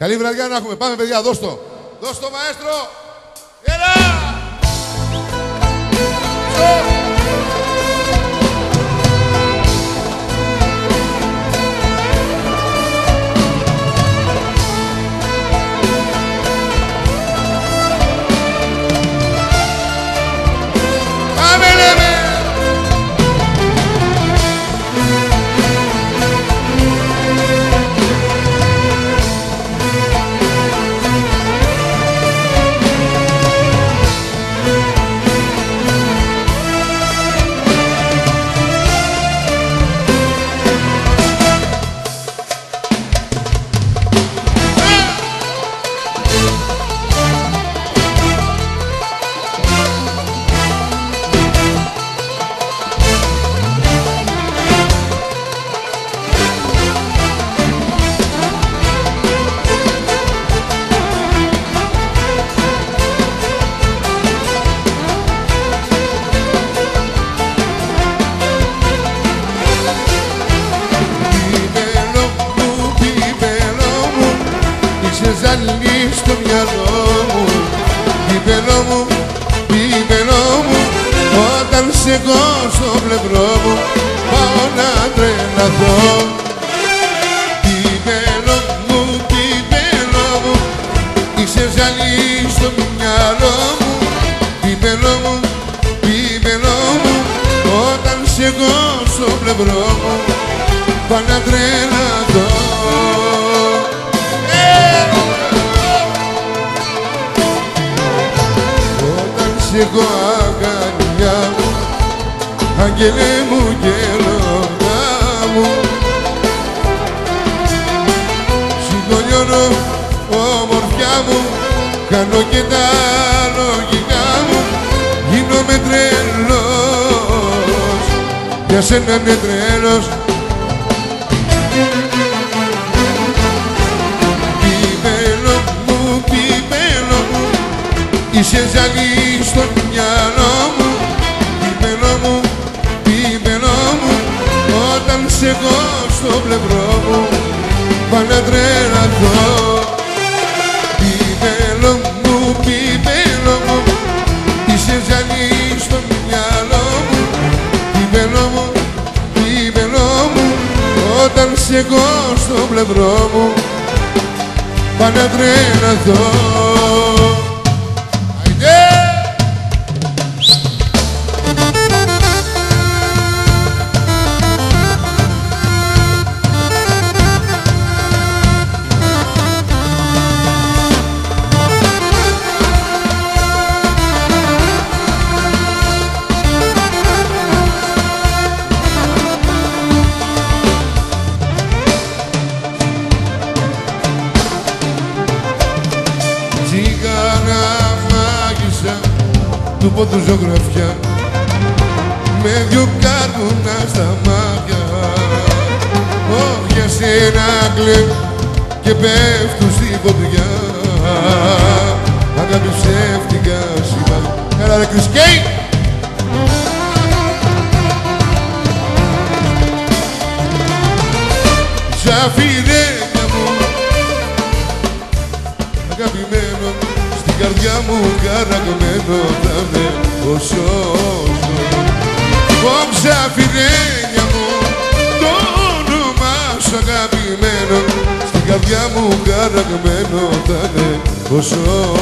Καλή βραδιά να έχουμε. Πάμε παιδιά, Δώστο. Δώστο, Δώσ' το μαέστρο. Έλα! Χάνω και τα λογικά μου Γίνομαι τρελός. Για σένα είναι τρελός. Πιπέλο μου, πιπέλο μου Είσαι ζαλή στο μυαλό μου. Πιπέλο μου, πιπέλο μου Όταν σε έχω στο πλευρό μου Πανατρέλος εγώ στο πλευρό μου Πανατρελαθώ και πέρα Puxou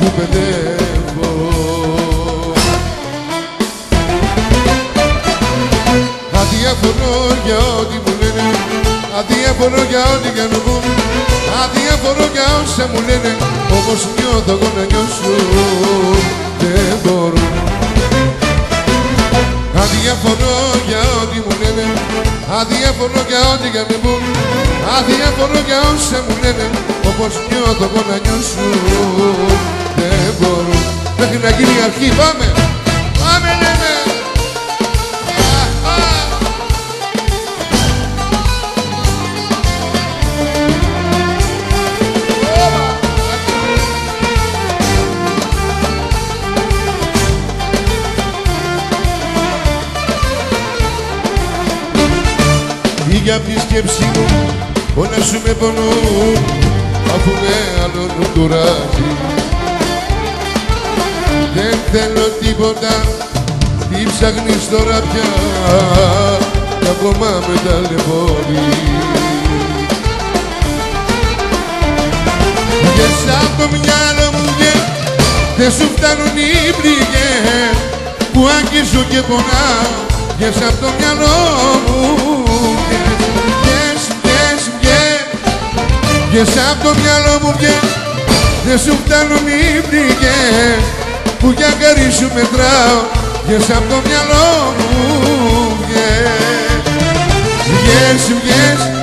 που παιδεύω Αδιάφορο για ό,τι μου λένε Αδιάφορο για ό,τι για να πούν Αδιάφορο για όσα μου λένε Όπως νιώθω εγώ να νιώσω. Δεν μπορώ. Αδιάφορο για ό,τι μου λένε Αδιάφορο για ό,τι για να πούν Αδιάφορο για όσα μου λένε Όπως νιώθω εγώ να νιώσω Δεν μπορώ. Μέχρι να γίνει η αρχή πάμε. Πάμε λέμε. Φύγε απ' τη σκέψη μου όλα σου με πονούν. Αφού με άλλον κουράζει. Δεν θέλω τίποτα τι ψάχνεις τώρα πια. Κι ακόμα με ταλαιπωρείς. Και σαν το μυαλό μου βγαίνει δεν σου φτάνουν οι πληγές που αγγίζω και πονάω και σαν το μυαλό μου βγες, βγες, βγες. Και σαν το μυαλό μου βγες δεν σου φτάνουν οι πληγές που για καρύ σου μετράω και σαν το μυαλό μου βγες βγες, βγες, βγες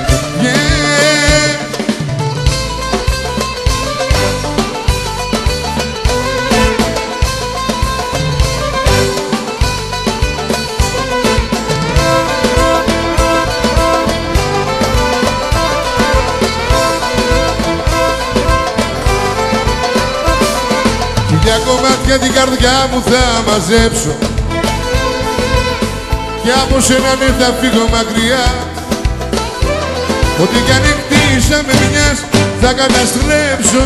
Για κομμάτια την καρδιά μου θα μαζέψω. Και από σένα ναι θα φύγω μακριά. Ό,τι κι αν εκτίσαμε μιας θα καταστρέψω.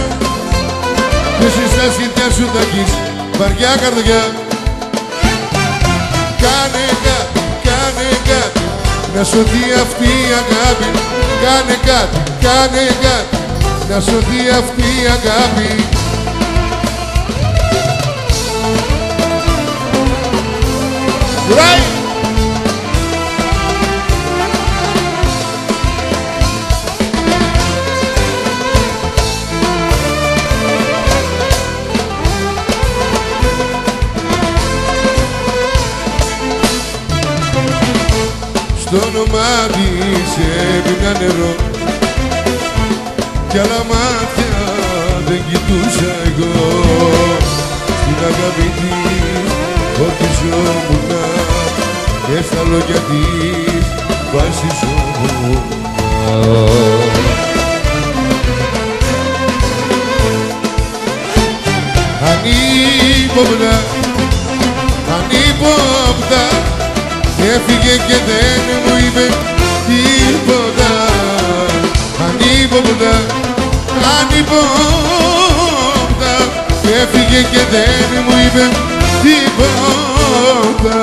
Και εσύ στα σκητιά σου θα έχεις βαριά καρδιά. Κάνε κάτι, κάνε κάτι Να σωθεί αυτή η αγάπη. Κάνε κάτι, κάνε κάτι Να σωθεί αυτή η αγάπη Right. Στο όνομά της έπινα νερό κι άλλα μάτια δεν κοιτούσα εγώ στην αγάπη της ορκιζόμουν και στα λόγια της βασιζόμουν Ανύποπτα, ανύποπτα έφυγε και δεν μου είπε τίποτα. Ανύποπτα, ανύποπτα έφυγε και δεν μου είπε τίποτα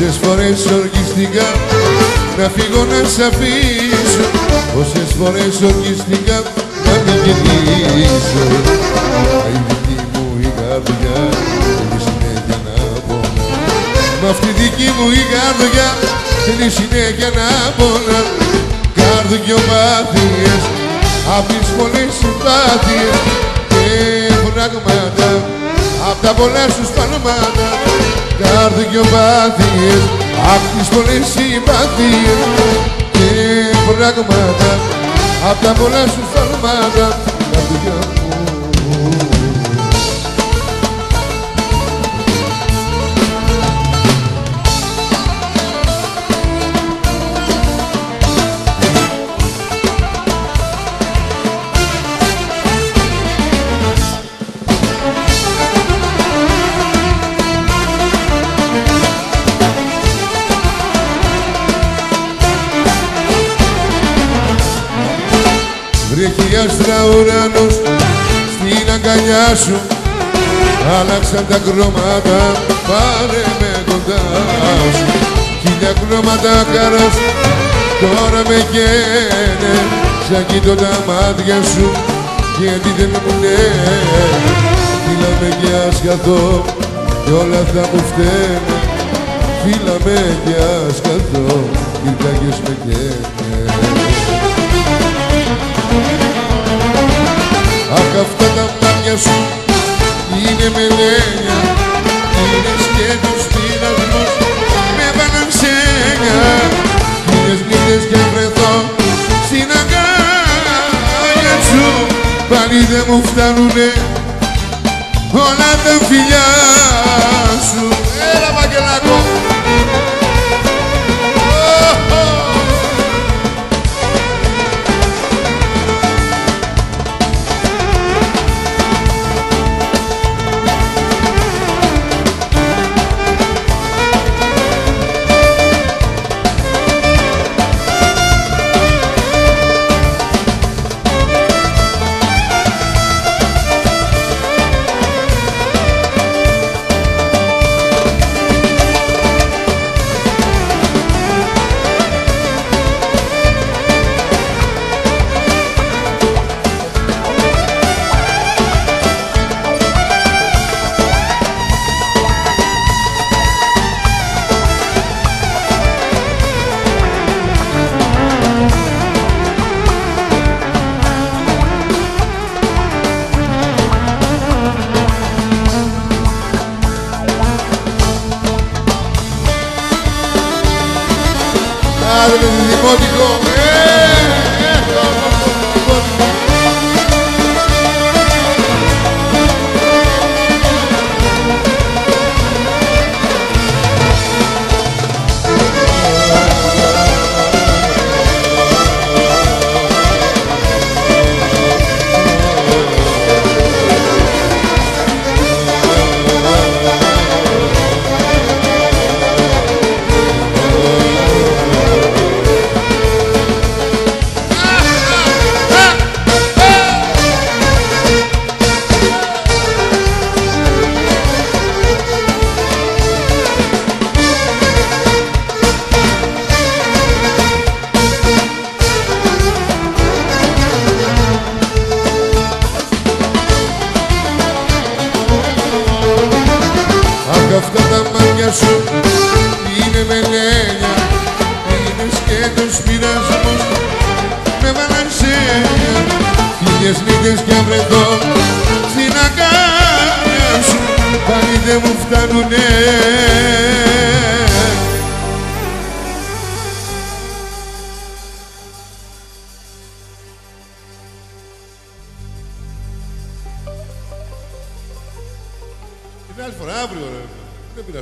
Όσες φορές ορκιστικά να φύγω να σ' αφήσω. Όσες φορές ορκιστικά να μην γυρίσω. Η δική μου η καρδιά θέλει συνέχεια να πονά Μ' αυτή δική μου η καρδιά θέλει συνέχεια να πονά Καρδιοπάθειες απ' τις πολλές συμπάθειες και πράγματα απ' τα πολλά σου σπαλμάτα καρδιοπάθειες απ' τις πολλές συμπάθειες και πράγματα απ' τα πολλά σου φαλμάτα καρδιά Τρέχει άστρα ουρανός στην αγκαλιά σου. Άλλαξαν τα χρώματα, πάρε με κοντά σου. Χίλια χρώματα χαράς, τώρα με καίνε. Σαν κοιτώ τα μάτια σου, γιατί δεν μου λένε Φίλα με κι ας καθώ, κι όλα θα μου φταίνε. Φίλα με κι ας καθώ, κυρκάγες με καίνε Αχ αυτά τα μάτια σου είναι μελένια. Είναι σκέτος πειρασμός με παναξένια Χίλιες νύχτες κι αν βρεθώ στην αγκάλια σου. Πάλι δεν μου φτάνουνε όλα τα φιλιά σου. Έλα Βαγγελάκο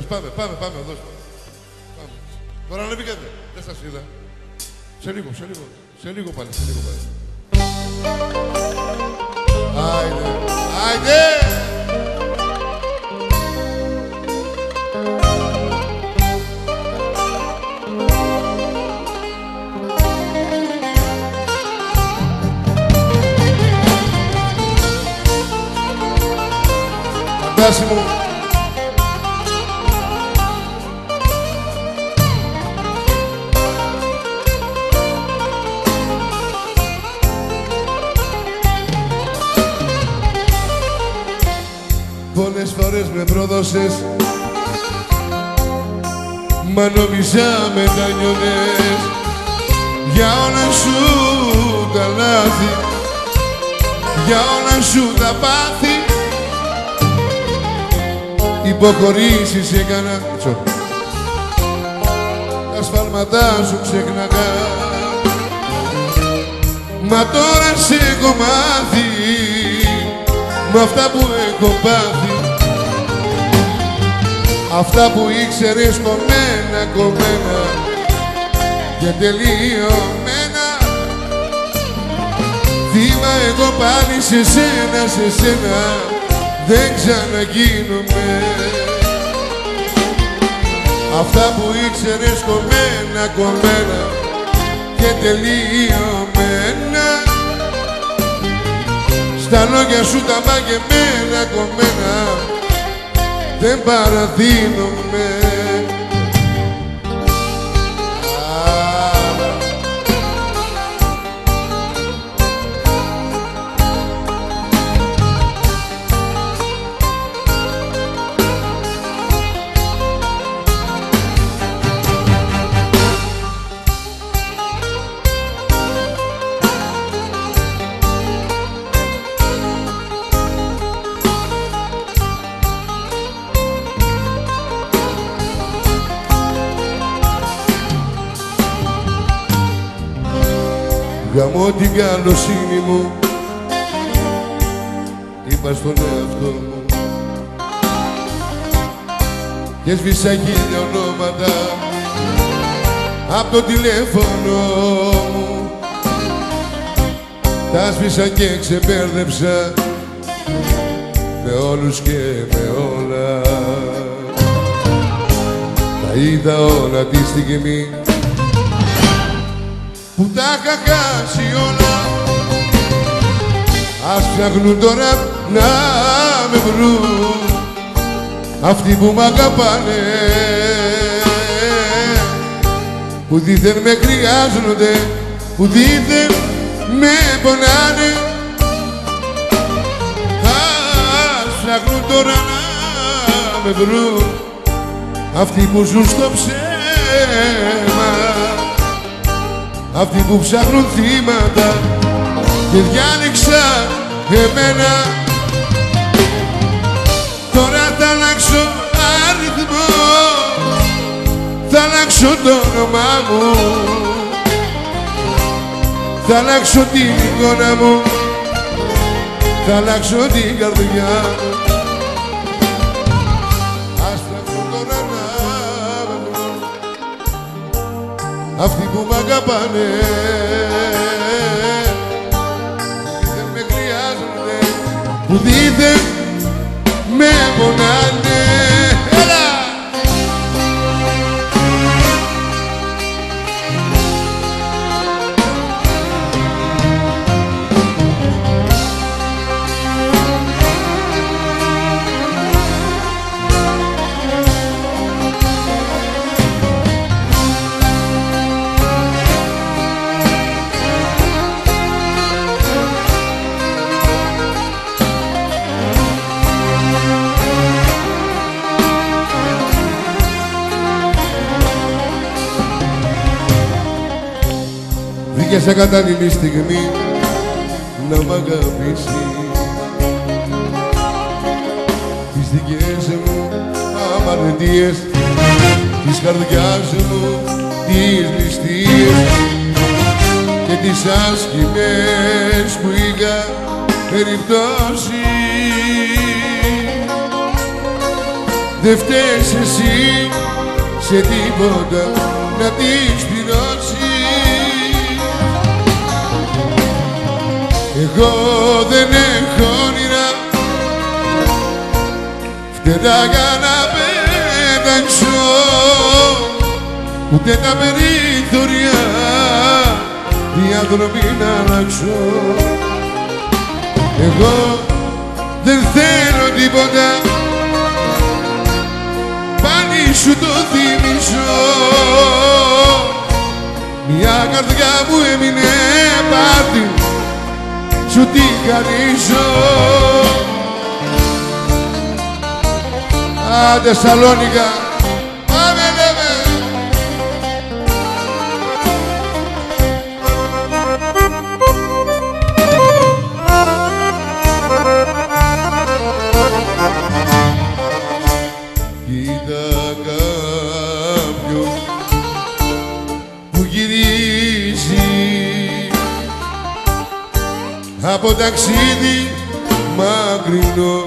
Πάμε, πάμε, πάμε. Δώστε. Πάμε. Τώρα ανεβήκατε. Δεν σας είδα. Σε λίγο, σε λίγο. Σε λίγο πάλι, σε λίγο πάλι. Άιντε. Άιντε. Με πρόδωσες. Μα νόμιζα μετανιώνες Για όλα σου τα λάθη. Για όλα σου τα πάθη. Υποχωρήσεις έκανα. Τσο. Τα σφάλματά σου ξέχναγα. Μα τώρα σε έχω μάθει. Μ' αυτά που έχω πάθει Αυτά που ήξερες κομμένα, κομμένα Και τελειωμένα. Θύμα εγώ πάλι σε σένα, σε σένα Δεν ξαναγίνομαι. Αυτά που ήξερες κομμένα, κομμένα Και τελειωμένα. Στα λόγια σου τα μαγεμένα κομμένα δεν παραδίνομαι Γαμώ την καλοσύνη μου. Είπα στον εαυτό μου. Και σβήσα χίλια ονόματα Απ' το τηλέφωνο μου. Τα σβήσα και ξεπέρδεψα Με όλους και με όλα. Τα είδα όλα τη στιγμή. που τα είχα χάσει όλα Ας ψάχνουν τώρα να με βρουν. Αυτοί που μ' αγαπάνε που δίθεν με χρειάζονται που δίθεν με πονάνε. Ας ψάχνουν τώρα να με βρουν. Αυτοί που ζουν στο ψέμα αυτοί που ψάχνουν θύματα και διάλεξα εμένα. Τώρα θα αλλάξω αριθμό θα αλλάξω το όνομά μου. Θα αλλάξω την εικόνα μου θα αλλάξω την καρδιά μου αυτοί που μ' αγαπάνε. Δεν με χρειάζονται. Που δίθεν με πονάνε σε κατάλληλη στιγμή να μ' αγαπήσεις. Τις δικές μου αμαρτίες της καρδιάς μου τις ληστείες και τις άσχημες που είχα περιπτώσει. Δεν φταίς εσύ σε τίποτα να τις Εγώ δεν έχω όνειρα. Φταίτα για να πέταξω Ούτε τα περιθωριά διαδρομή να αλλάξω. Εγώ δεν θέλω τίποτα. Πάλι σου το θυμίζω. Μια καρδιά που έμεινε πάρτι σου τη χαρίζω. Άντε Σαλόνικα από ταξίδι μακρινό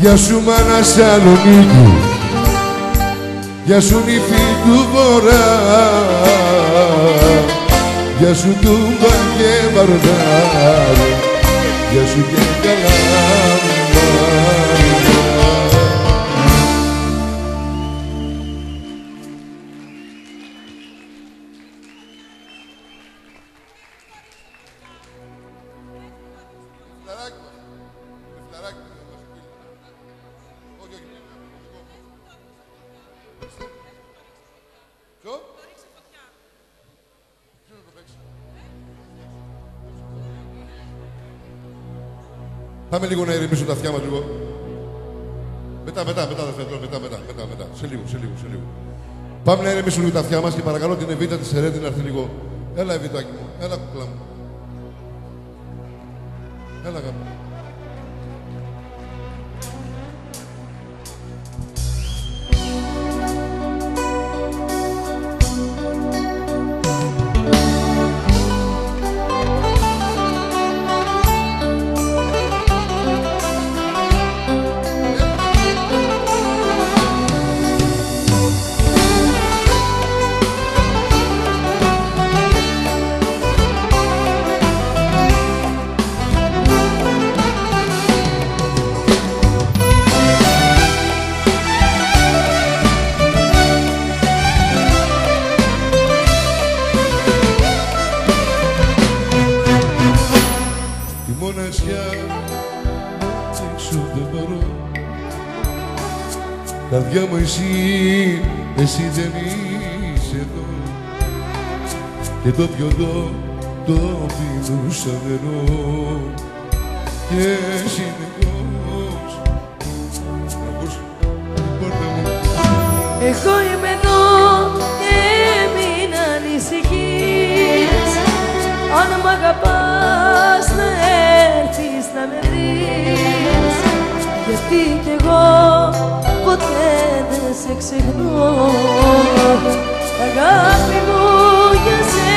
Γεια σου μάνα Σαλονίκη Γεια σου νύφη του βορρά. Γεια σου τούμπα και βαρδάρι. Γεια σου και καλά Πάμε λίγο να ηρεμήσουν τα αυτιά μας λίγο. Μετά, μετά, μετά, δεν θέλω, μετά, μετά, μετά, μετά. Σε λίγο, σε λίγο, σε λίγο. Πάμε να ηρεμήσουν λίγο τα αυτιά μας και παρακαλώ την Εβίτα της Ερέτη να έρθει λίγο. Έλα, Εβιτάκι μου, έλα, κουκλά μου. Έλα, αγάπη. Καρδιά μου εσύ, εσύ δεν είσαι εδώ. Και το πιωτό το πίνουσα νερό. Και συνεχώς Ακούς την πόρτα μου. Εγώ είμαι εδώ και μην ανησυχείς. Αν μ' αγαπάς να έρθεις να με βρεις Γιατί κι εγώ ποτέ δεν σε ξεχνώ. Αγάπη μου για σένα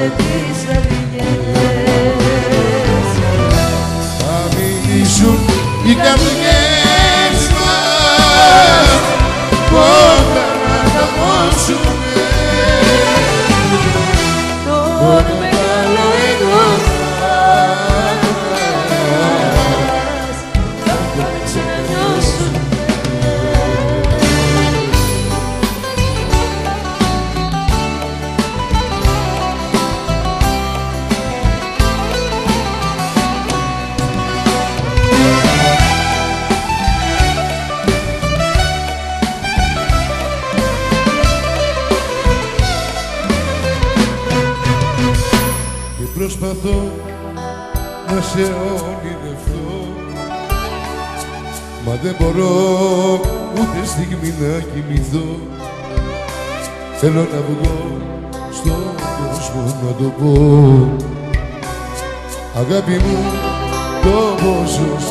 the peace that μπορώ ούτε στιγμή να κοιμηθώ. Θέλω να βγω στον κόσμο Πώς μου να το πω. Αγάπη μου το πόσο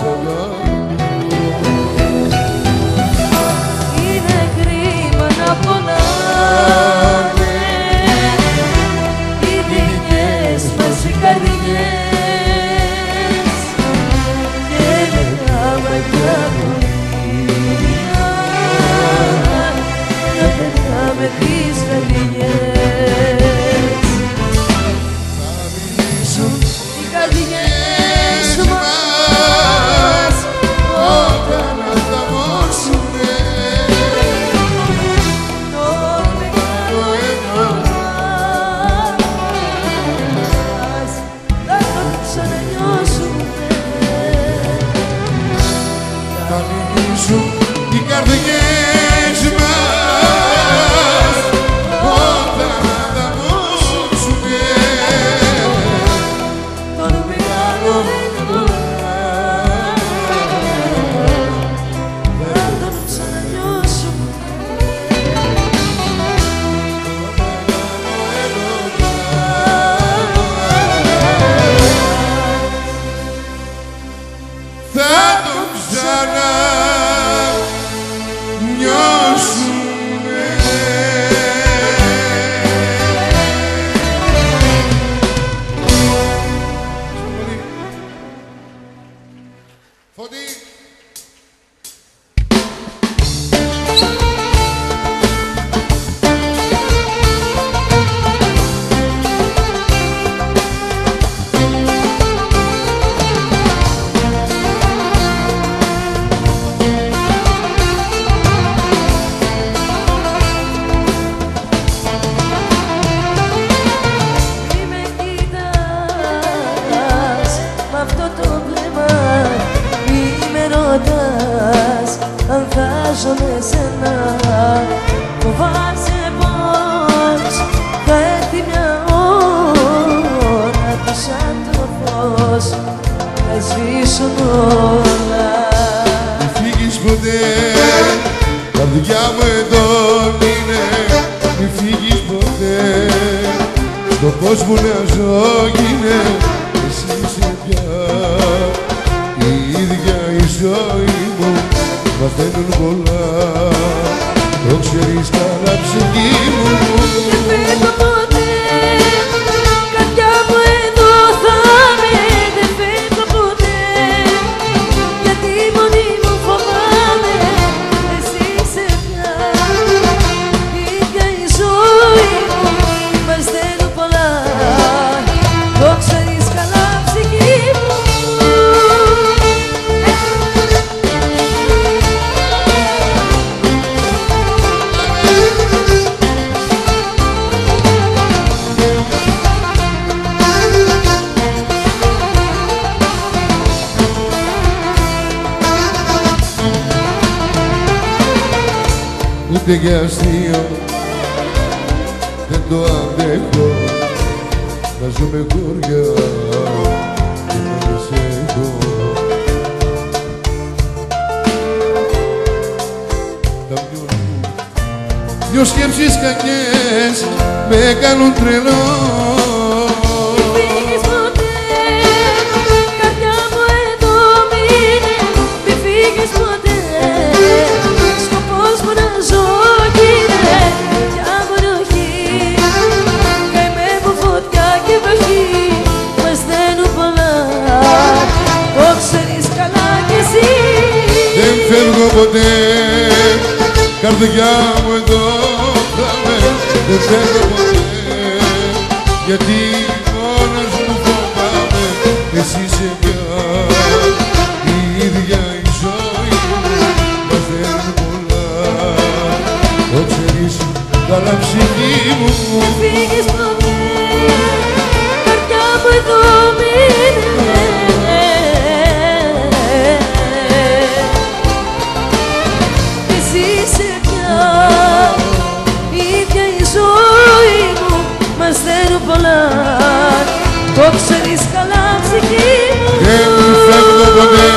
πάντοτε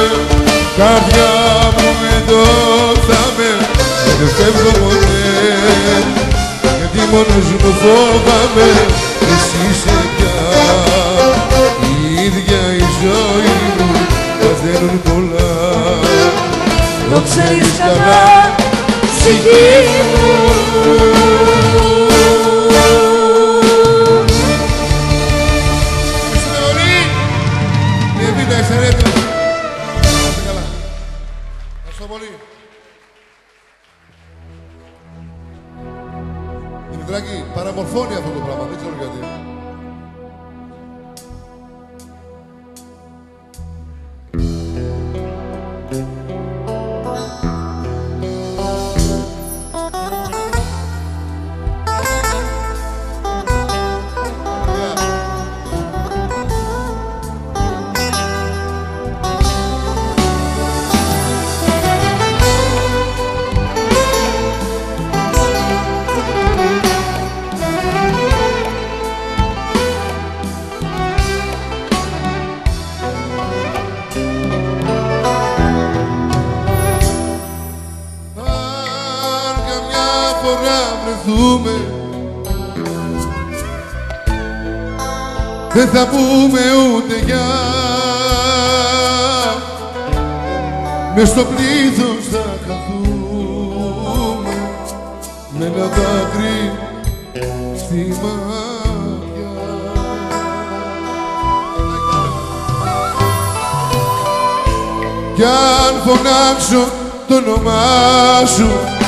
καρδιά μου εδώ θα με δεν το φεύγω ποτέ. Γιατί μόνος μου φόβαμαι εσύ είσαι πια. Η ίδια η ζωή μου μαθαίνουν πολλά. Το ξέρεις καλά ψυχή μου. Θα πούμε ούτε γεια Μες στο πλήθος θα καθούμε Με ένα δάκρυ στη μάτια. Κι αν φωνάξω το όνομά σου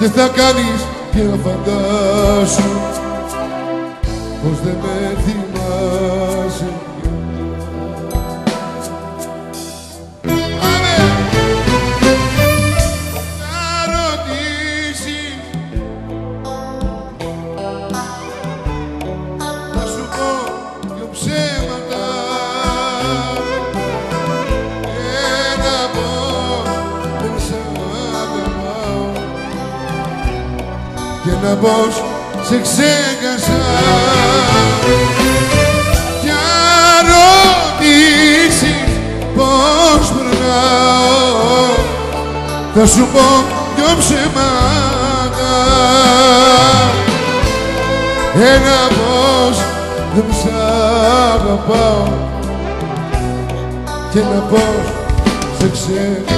Και θα κάνεις και να φαντάσου Πως δεν με Και ένα πως σε ξέχασα. Κι αν ρωτήσεις πως περνάω. Θα σου πω δυο ψέματα. Ένα πως δεν σ' αγαπάω. Και ένα πως σε ξέρω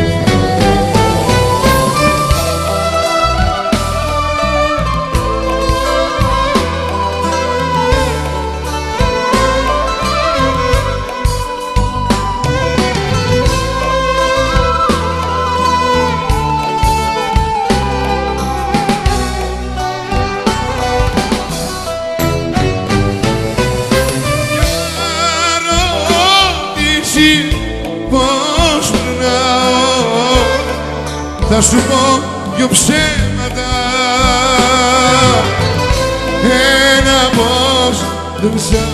θα σου πω δυο ψέματα. Ένα πως δεν σ'